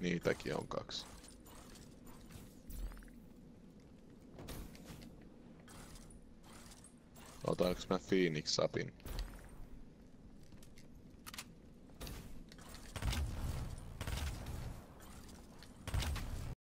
Niitäkin on kaksi. Otanko mä Phoenix Sapin?